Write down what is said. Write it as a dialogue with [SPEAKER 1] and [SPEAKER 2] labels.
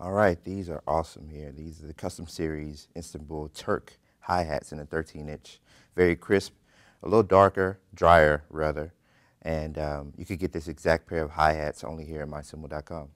[SPEAKER 1] All right, these are awesome here. These are the custom series Istanbul Turk hi-hats in a 13 inch. Very crisp, a little darker, drier rather. And um, you could get this exact pair of hi-hats only here at myCymbal.com.